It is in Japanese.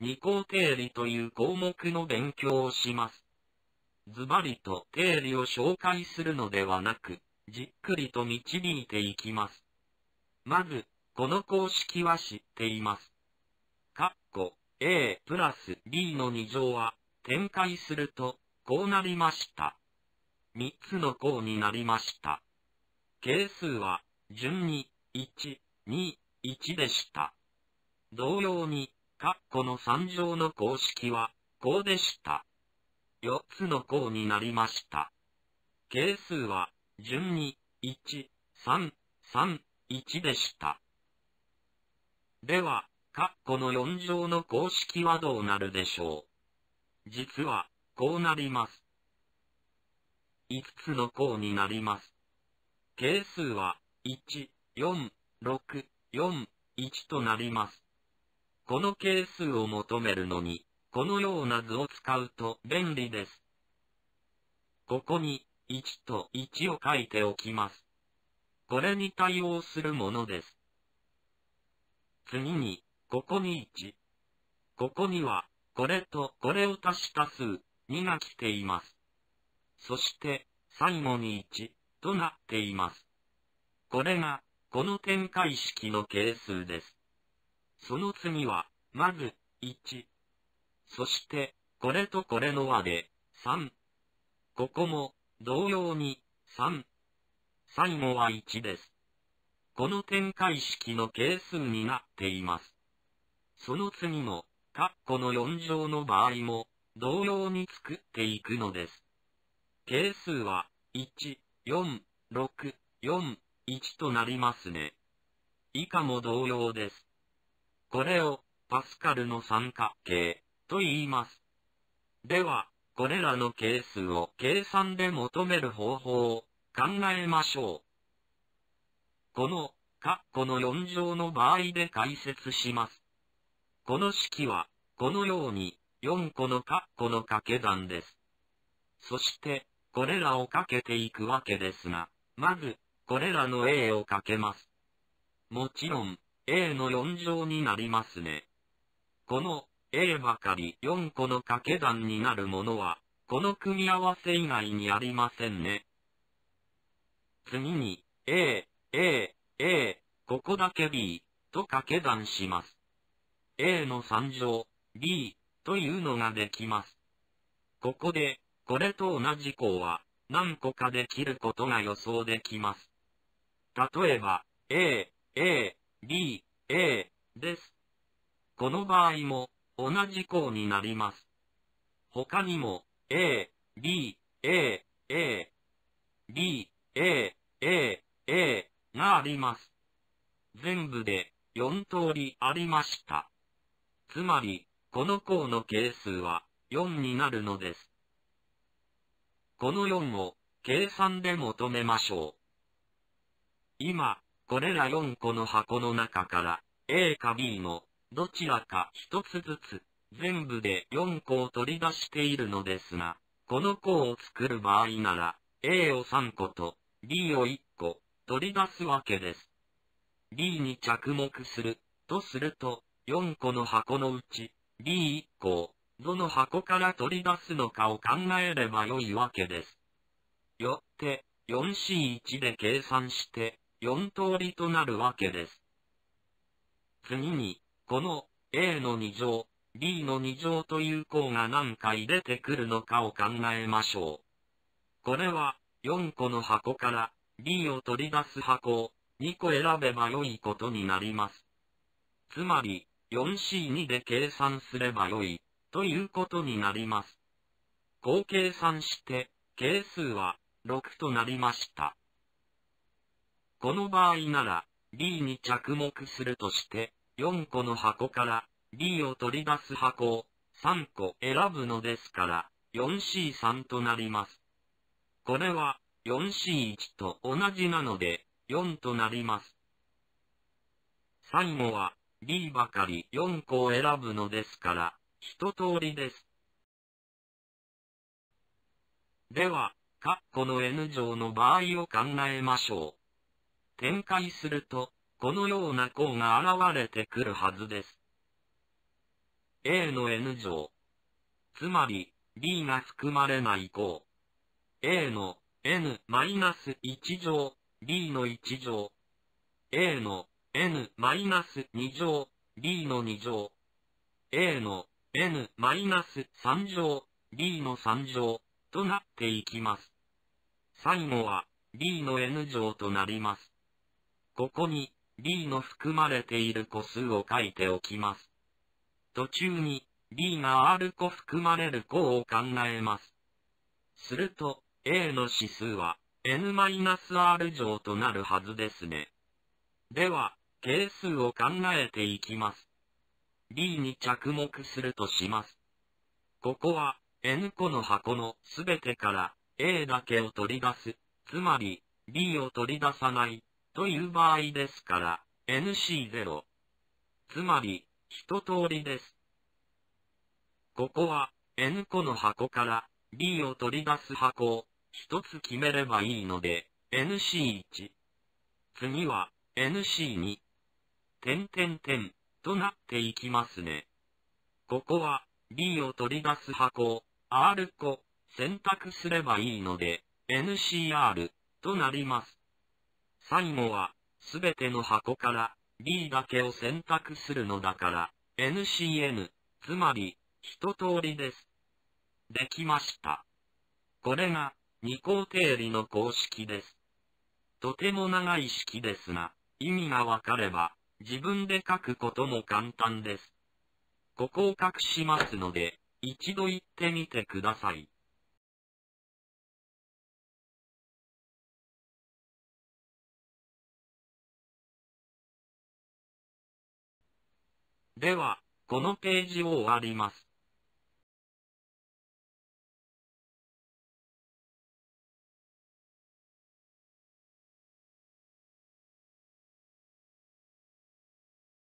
二項定理という項目の勉強をします。ズバリと定理を紹介するのではなく、じっくりと導いていきます。まず、この公式は知っています。カッコ A プラス B の2乗は展開するとこうなりました。3つの項になりました。係数は順に1、2、1でした。同様に、カッコの3乗の公式はこうでした。4つの項になりました。係数は順に1、3、3、1でした。では、カッコの4乗の公式はどうなるでしょう実は、こうなります。5つの項になります。係数は、1、4、6、4、1となります。この係数を求めるのに、このような図を使うと便利です。ここに、1と1を書いておきます。これに対応するものです。次に、ここに1。ここには、これとこれを足した数、2が来ています。そして、最後に1、となっています。これが、この展開式の係数です。その次は、まず、1。そして、これとこれの和で、3。ここも、同様に、3。最後は1です。この展開式の係数になっています。その次も、括弧の4乗の場合も、同様に作っていくのです。係数は、1、4、6、4、1となりますね。以下も同様です。これを、パスカルの三角形、と言います。では、これらの係数を計算で求める方法を考えましょう。この、括弧の4乗の場合で解説します。この式は、このように、4個の括弧の掛け算です。そして、これらをかけていくわけですが、まず、これらの A をかけます。もちろん、A の4乗になりますね。この A ばかり4個の掛け算になるものは、この組み合わせ以外にありませんね。次に、A、A、A、ここだけ B と掛け算します。A の3乗、B というのができます。ここで、これと同じ項は何個かできることが予想できます。例えば、A、A、B、A です。この場合も同じ項になります。他にも A、B、A、A、B、A、A、A があります。全部で4通りありました。つまり、この項の係数は4になるのです。この4を計算で求めましょう。今、これら4個の箱の中から A か B のどちらか1つずつ全部で4個を取り出しているのですが、この項を作る場合なら A を3個と B を1個取り出すわけです。B に着目するとすると4個の箱のうち B1 個をどの箱から取り出すのかを考えればよいわけです。よって 4C1 で計算して4通りとなるわけです。次に、この A の2乗、B の2乗という項が何回出てくるのかを考えましょう。これは、4個の箱から B を取り出す箱を2個選べばよいことになります。つまり、4C2 で計算すればよい、ということになります。こう計算して、係数は6となりました。この場合なら、B に着目するとして、4個の箱から B を取り出す箱を3個選ぶのですから、4C3 となります。これは 4C1 と同じなので、4となります。最後は B ばかり4個を選ぶのですから、一通りです。では、括弧の N 乗の場合を考えましょう。展開すると、このような項が現れてくるはずです。A の N 乗。つまり、D が含まれない項。A の N-1 乗、D の1乗。A の N-2 乗、D の2乗。A の N-3 乗、D の3乗、となっていきます。最後は D の N 乗となります。ここに D の含まれている個数を書いておきます。途中に D が R 個含まれる項を考えます。すると A の指数は N-R 乗となるはずですね。では、係数を考えていきます。D に着目するとします。ここは N 個の箱のすべてから A だけを取り出す、つまり D を取り出さないという場合ですから NC0。つまり一通りです。ここは N 個の箱から D を取り出す箱を一つ決めればいいので NC1。次は NC2。点点点となっていきますね。ここは D を取り出す箱を R 個選択すればいいので、NCR となります。最後は、すべての箱から D だけを選択するのだから、NCN、つまり、一通りです。できました。これが、二項定理の公式です。とても長い式ですが、意味がわかれば、自分で書くことも簡単です。ここを隠しますので、一度言ってみてください。では、このページを終わります。